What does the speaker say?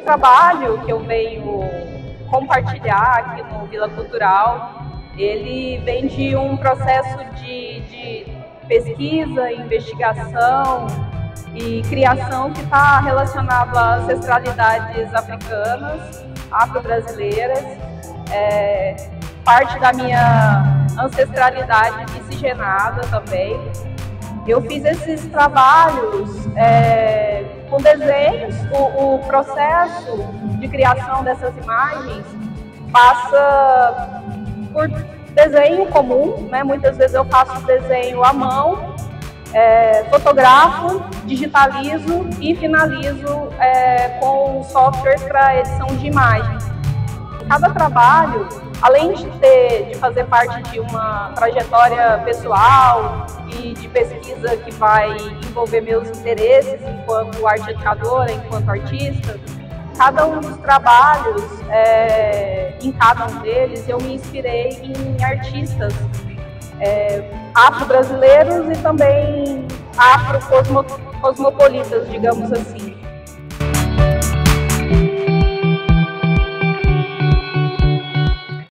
trabalho que eu venho compartilhar aqui no Vila Cultural, ele vem de um processo de, de pesquisa, investigação e criação que está relacionado às ancestralidades africanas, afro-brasileiras, é, parte da minha ancestralidade miscigenada também. Eu fiz esses trabalhos o, processo de criação dessas imagens passa por desenho comum, né? muitas vezes eu faço desenho à mão, é, fotografo, digitalizo e finalizo é, com softwares para edição de imagens. Cada trabalho, além de, ter, de fazer parte de uma trajetória pessoal e de pesquisa que vai envolver meus interesses enquanto arte educadora, enquanto artista, cada um dos trabalhos, é, em cada um deles, eu me inspirei em artistas é, afro-brasileiros e também afro-cosmopolitas, digamos assim.